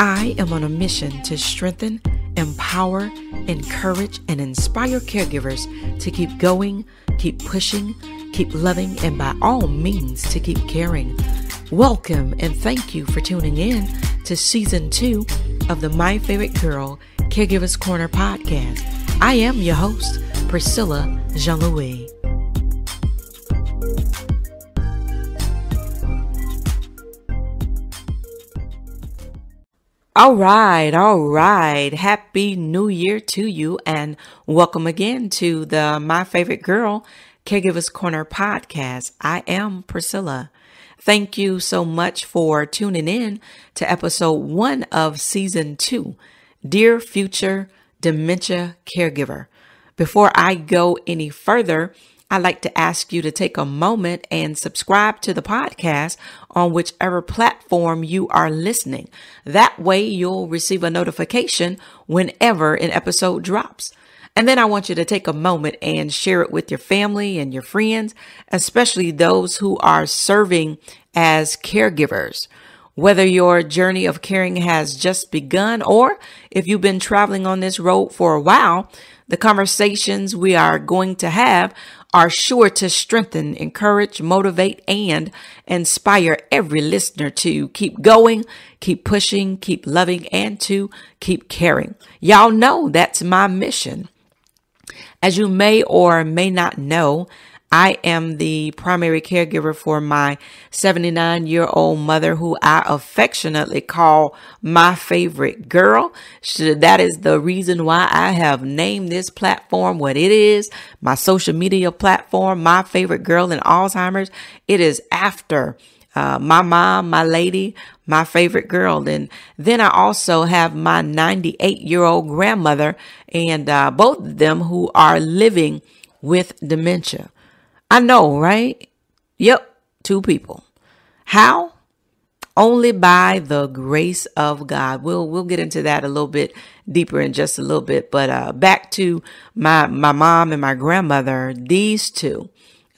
I am on a mission to strengthen, empower, encourage, and inspire caregivers to keep going, keep pushing, keep loving, and by all means to keep caring. Welcome and thank you for tuning in to season two of the My Favorite Girl Caregivers Corner podcast. I am your host, Priscilla Jean Louis. All right, all right. Happy New Year to you, and welcome again to the My Favorite Girl Caregivers Corner podcast. I am Priscilla. Thank you so much for tuning in to episode one of season two Dear Future Dementia Caregiver. Before I go any further, I'd like to ask you to take a moment and subscribe to the podcast on whichever platform you are listening. That way you'll receive a notification whenever an episode drops. And then I want you to take a moment and share it with your family and your friends, especially those who are serving as caregivers. Whether your journey of caring has just begun or if you've been traveling on this road for a while, the conversations we are going to have are sure to strengthen, encourage, motivate, and inspire every listener to keep going, keep pushing, keep loving, and to keep caring. Y'all know that's my mission. As you may or may not know, I am the primary caregiver for my 79 year old mother, who I affectionately call my favorite girl. That is the reason why I have named this platform what it is my social media platform, my favorite girl in Alzheimer's. It is after uh, my mom, my lady, my favorite girl. And then I also have my 98 year old grandmother and uh, both of them who are living with dementia. I know, right? Yep, two people. How? Only by the grace of God. We'll we'll get into that a little bit deeper in just a little bit. But uh, back to my my mom and my grandmother. These two,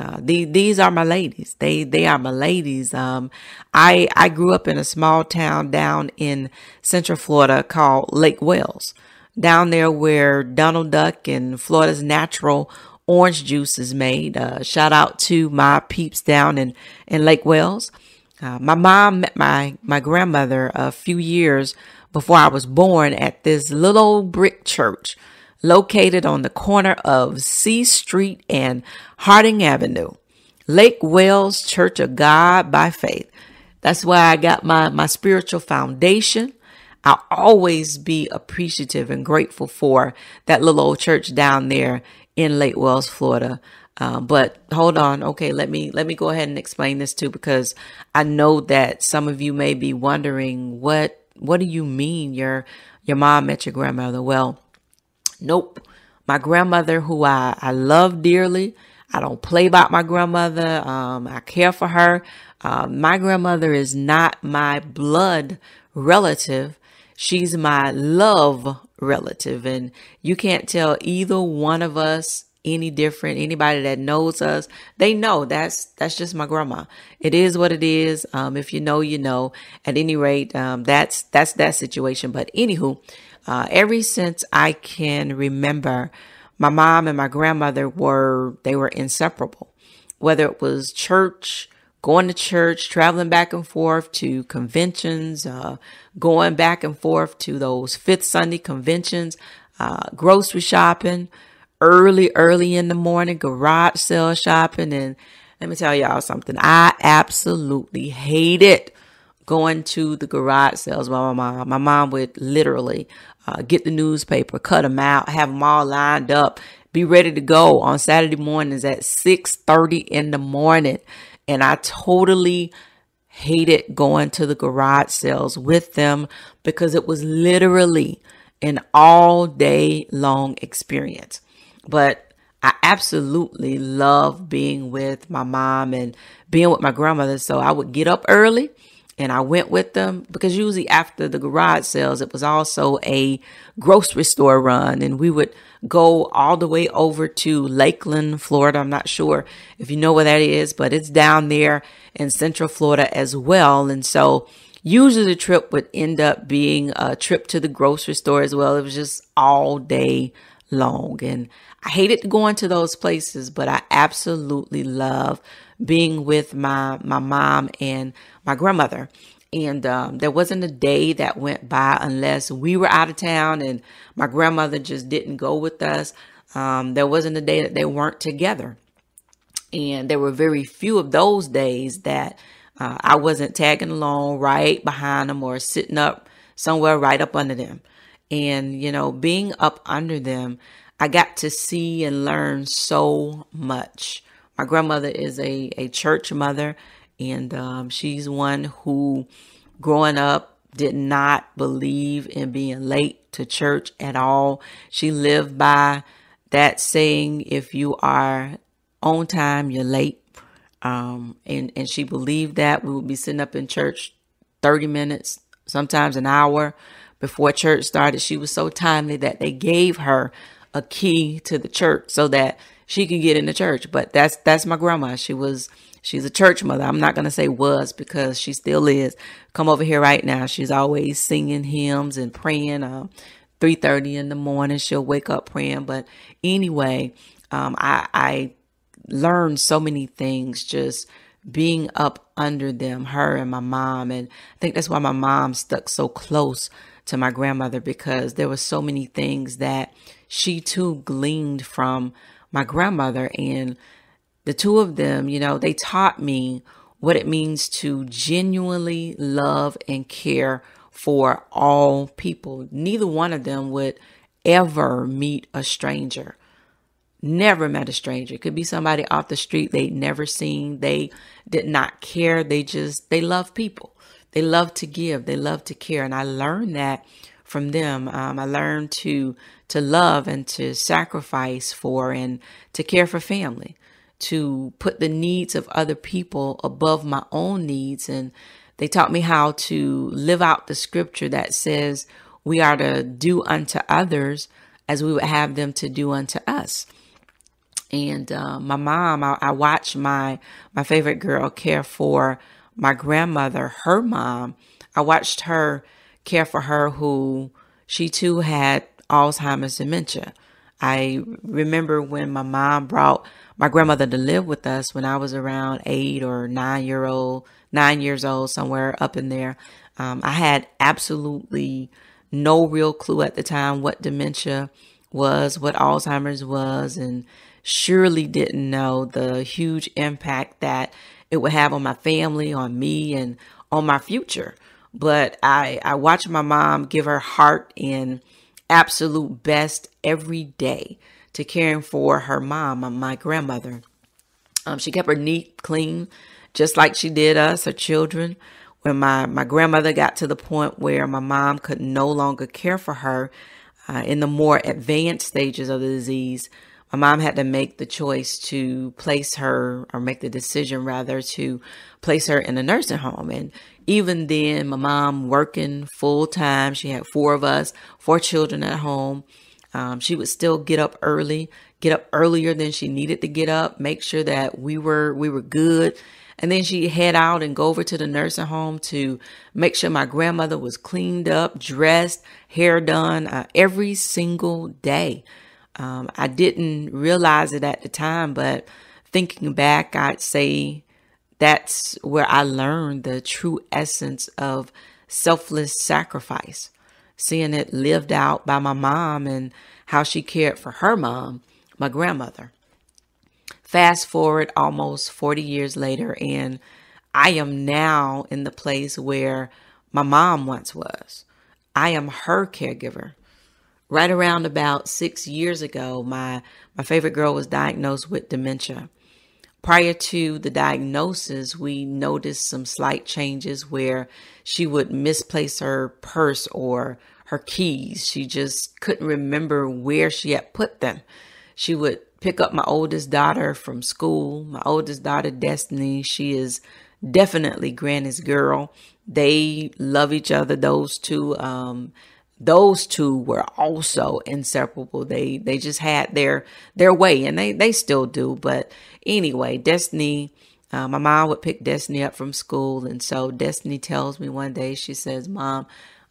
uh, these these are my ladies. They they are my ladies. Um, I I grew up in a small town down in Central Florida called Lake Wales. Down there where Donald Duck and Florida's natural orange juice is made. Uh, shout out to my peeps down in, in Lake Wales. Uh, my mom met my, my grandmother a few years before I was born at this little brick church located on the corner of C Street and Harding Avenue. Lake Wales Church of God by Faith. That's where I got my, my spiritual foundation. I'll always be appreciative and grateful for that little old church down there in Lake Wales, Florida. Um, but hold on, okay, let me let me go ahead and explain this too, because I know that some of you may be wondering what what do you mean your your mom met your grandmother? Well, nope. My grandmother, who I I love dearly, I don't play about my grandmother. Um, I care for her. Uh, my grandmother is not my blood relative. She's my love relative. And you can't tell either one of us any different. Anybody that knows us, they know that's that's just my grandma. It is what it is. Um, if you know, you know. At any rate, um, that's that's that situation. But anywho, uh, ever since I can remember, my mom and my grandmother were they were inseparable. Whether it was church, going to church, traveling back and forth to conventions, uh, going back and forth to those fifth Sunday conventions, uh, grocery shopping, early, early in the morning, garage sale shopping. And let me tell y'all something. I absolutely hated going to the garage sales by my mom. My mom would literally uh, get the newspaper, cut them out, have them all lined up, be ready to go on Saturday mornings at 6.30 in the morning. And I totally hated going to the garage sales with them because it was literally an all day long experience. But I absolutely love being with my mom and being with my grandmother. So I would get up early and I went with them because usually after the garage sales, it was also a grocery store run, and we would go all the way over to Lakeland, Florida. I'm not sure if you know where that is, but it's down there in Central Florida as well. And so usually the trip would end up being a trip to the grocery store as well. It was just all day long. And I hated going to those places, but I absolutely love being with my, my mom and my grandmother. And um, there wasn't a day that went by unless we were out of town and my grandmother just didn't go with us. Um, there wasn't a day that they weren't together. And there were very few of those days that uh, I wasn't tagging along right behind them or sitting up somewhere right up under them. And, you know, being up under them, I got to see and learn so much. My grandmother is a, a church mother, and um, she's one who, growing up, did not believe in being late to church at all. She lived by that saying, if you are on time, you're late. Um, and, and she believed that we would be sitting up in church 30 minutes, sometimes an hour before church started. She was so timely that they gave her a key to the church so that she could get into church. But that's that's my grandma. She was she's a church mother. I'm not gonna say was because she still is. Come over here right now. She's always singing hymns and praying. Um, 3:30 in the morning, she'll wake up praying. But anyway, um, I, I learned so many things just being up under them, her and my mom. And I think that's why my mom stuck so close to my grandmother because there were so many things that she too gleaned from my grandmother. And the two of them, you know, they taught me what it means to genuinely love and care for all people. Neither one of them would ever meet a stranger. Never met a stranger. It could be somebody off the street they'd never seen. They did not care. They just, they love people. They love to give. They love to care. And I learned that from them. Um, I learned to to love and to sacrifice for and to care for family, to put the needs of other people above my own needs. And they taught me how to live out the scripture that says we are to do unto others as we would have them to do unto us. And uh, my mom, I, I watched my my favorite girl care for my grandmother, her mom. I watched her care for her who she too had Alzheimer's dementia. I remember when my mom brought my grandmother to live with us when I was around eight or nine year old, nine years old, somewhere up in there. Um, I had absolutely no real clue at the time what dementia was, what Alzheimer's was, and surely didn't know the huge impact that it would have on my family, on me, and on my future. But I, I watched my mom give her heart and absolute best every day to caring for her mom, my grandmother. Um, she kept her neat, clean, just like she did us, her children. When my, my grandmother got to the point where my mom could no longer care for her uh, in the more advanced stages of the disease, my mom had to make the choice to place her, or make the decision rather, to place her in a nursing home. And even then, my mom working full time, she had four of us, four children at home. Um, she would still get up early, get up earlier than she needed to get up, make sure that we were we were good, and then she'd head out and go over to the nursing home to make sure my grandmother was cleaned up, dressed, hair done uh, every single day. Um, I didn't realize it at the time, but thinking back, I'd say that's where I learned the true essence of selfless sacrifice. Seeing it lived out by my mom and how she cared for her mom, my grandmother. Fast forward almost 40 years later, and I am now in the place where my mom once was. I am her caregiver right around about six years ago, my, my favorite girl was diagnosed with dementia. Prior to the diagnosis, we noticed some slight changes where she would misplace her purse or her keys. She just couldn't remember where she had put them. She would pick up my oldest daughter from school, my oldest daughter, Destiny. She is definitely Granny's girl. They love each other, those two. Um, those two were also inseparable. They they just had their their way, and they they still do. But anyway, Destiny Uh, my mom would pick Destiny up from school, and so Destiny tells me one day, she says, "Mom,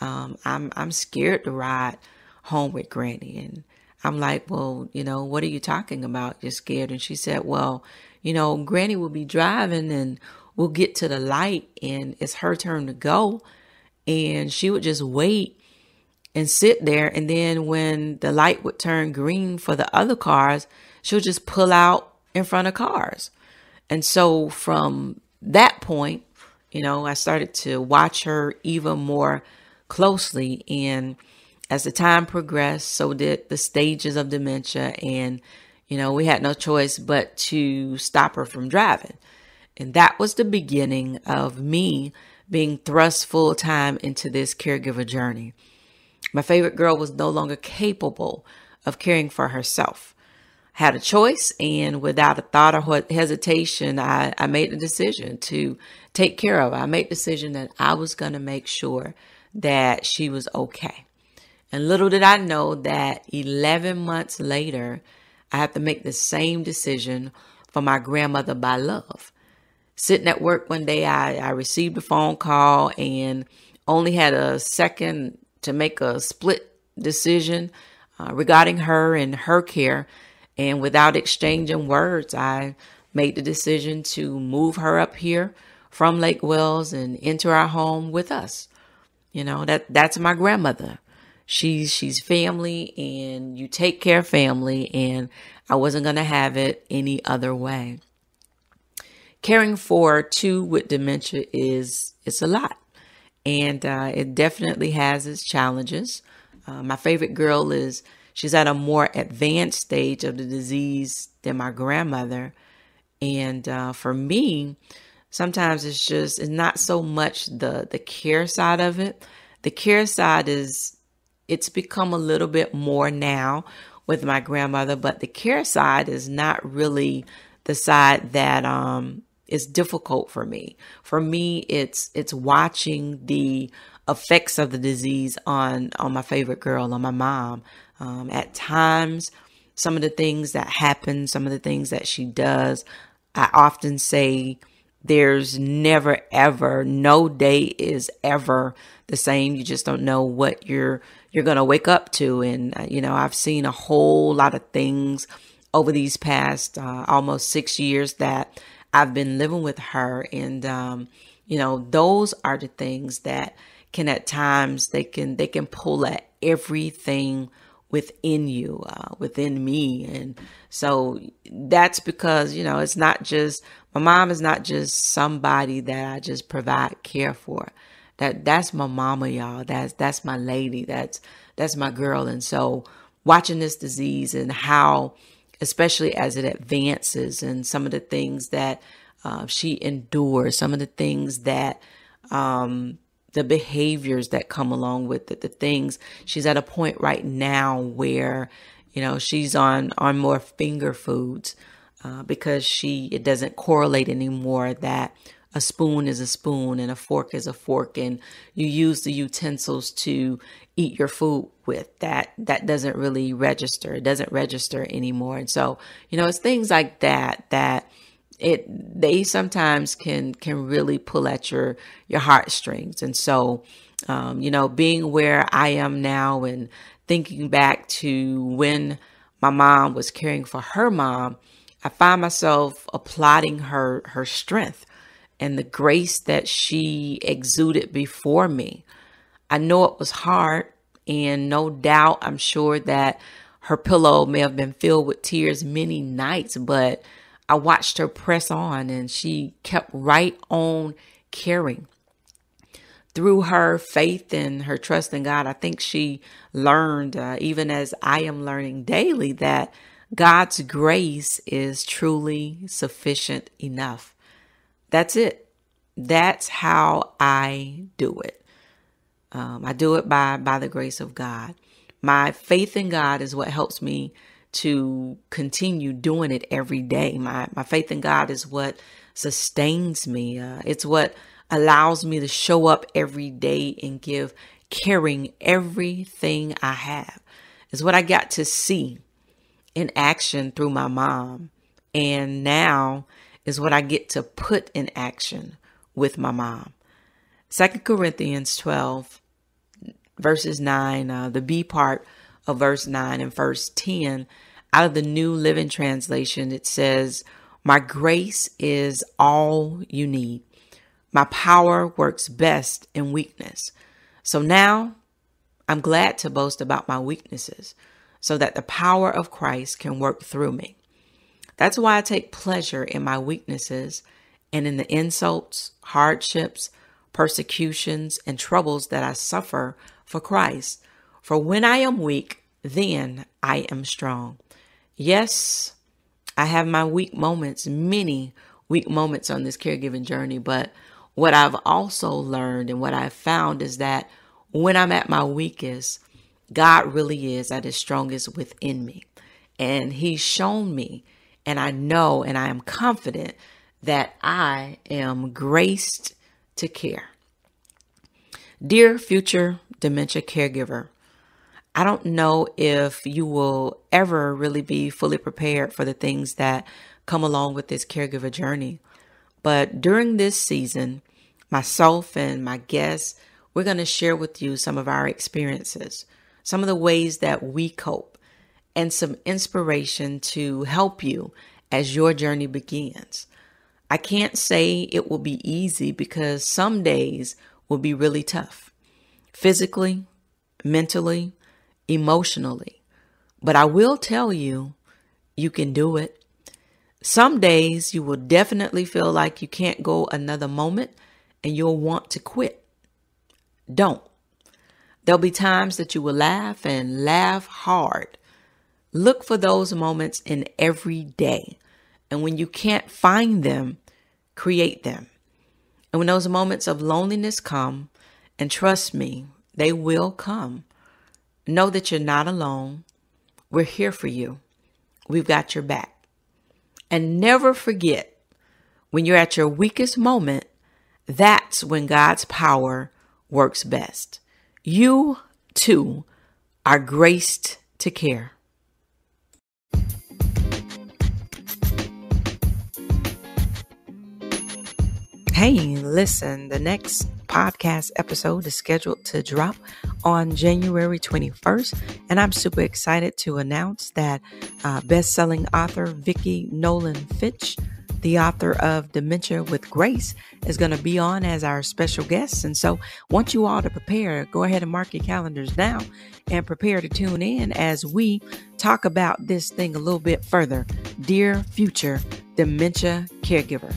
um, I'm I'm scared to ride home with Granny," and I'm like, "Well, you know, what are you talking about? You're scared?" And she said, "Well, you know, Granny will be driving, and we'll get to the light, and it's her turn to go, and she would just wait." And sit there, and then when the light would turn green for the other cars, she'll just pull out in front of cars. And so from that point, you know, I started to watch her even more closely. And as the time progressed, so did the stages of dementia. And, you know, we had no choice but to stop her from driving. And that was the beginning of me being thrust full time into this caregiver journey. My favorite girl was no longer capable of caring for herself I had a choice and without a thought or hesitation, I, I made the decision to take care of her. I made the decision that I was going to make sure that she was okay. And little did I know that 11 months later, I have to make the same decision for my grandmother by love. Sitting at work one day, I, I received a phone call and only had a second to make a split decision uh, regarding her and her care and without exchanging words, I made the decision to move her up here from Lake Wales and into our home with us. You know, that that's my grandmother. She's she's family and you take care of family and I wasn't going to have it any other way. Caring for two with dementia is it's a lot. And uh, it definitely has its challenges. Uh, my favorite girl is She's at a more advanced stage of the disease than my grandmother. And uh, for me, sometimes it's just it's not so much the the care side of it. The care side is it's become a little bit more now with my grandmother, but the care side is not really the side that um is difficult for me. For me, it's it's watching the effects of the disease on on my favorite girl, on my mom, um, at times, some of the things that happen, some of the things that she does, I often say there's never ever, no day is ever the same. You just don't know what you're you're going to wake up to. And uh, you know, I've seen a whole lot of things over these past uh, almost six years that I've been living with her, and um, you know, those are the things that can at times they can they can pull at everything within you, uh, within me. And so that's because, you know, it's not just, my mom is not just somebody that I just provide care for. That that's my mama, y'all. That's that's my lady. That's that's my girl. And so watching this disease and how, especially as it advances and some of the things that uh, she endures, some of the things that um, the behaviors that come along with it, the things. She's at a point right now where, you know, she's on on more finger foods uh, because she it doesn't correlate anymore that a spoon is a spoon and a fork is a fork and you use the utensils to eat your food with. That that doesn't really register. It doesn't register anymore. And so you know it's things like that that it they sometimes can can really pull at your your heartstrings. And so um, you know being where i am now and thinking back to when my mom was caring for her mom i find myself applauding her her strength and the grace that she exuded before me i know it was hard and no doubt i'm sure that her pillow may have been filled with tears many nights but I watched her press on and she kept right on caring. Through her faith and her trust in God, I think she learned, uh, even as I am learning daily, that God's grace is truly sufficient enough. That's it. That's how I do it. Um, I do it by by the grace of God. My faith in God is what helps me to continue doing it every day. My my faith in God is what sustains me. Uh, it's what allows me to show up every day and give caring everything I have. Is what I got to see in action through my mom. And now is what I get to put in action with my mom. Second Corinthians 12, verses 9, uh, the B part of verse 9 and verse 10, out of the New Living Translation, it says, My grace is all you need. My power works best in weakness. So now I'm glad to boast about my weaknesses so that the power of Christ can work through me. That's why I take pleasure in my weaknesses and in the insults, hardships, persecutions, and troubles that I suffer for Christ. For when I am weak, then I am strong. Yes, I have my weak moments, many weak moments on this caregiving journey, but what I've also learned and what I've found is that when I'm at my weakest, God really is at his strongest within me. And he's shown me, and I know and I am confident that I am graced to care. Dear future dementia caregiver, I don't know if you will ever really be fully prepared for the things that come along with this caregiver journey. But during this season, myself and my guests, we're going to share with you some of our experiences some of the ways that we cope, and some inspiration to help you as your journey begins. I can't say it will be easy because some days will be really tough, physically, mentally, emotionally. But I will tell you, you can do it. Some days you will definitely feel like you can't go another moment and you'll want to quit. Don't. There'll be times that you will laugh and laugh hard. Look for those moments in every day. And when you can't find them, create them. And when those moments of loneliness come, and trust me, they will come, know that you're not alone. We're here for you. We've got your back. And never forget when you're at your weakest moment, that's when God's power works best. You too are graced to care. Hey, listen, the next podcast episode is scheduled to drop on January 21st, and I'm super excited to announce that uh, best-selling author Vicki Nolan Fitch the author of Dementia with Grace, is going to be on as our special guest. And so, want you all to prepare, go ahead and mark your calendars now and prepare to tune in as we talk about this thing a little bit further. Dear future dementia caregiver.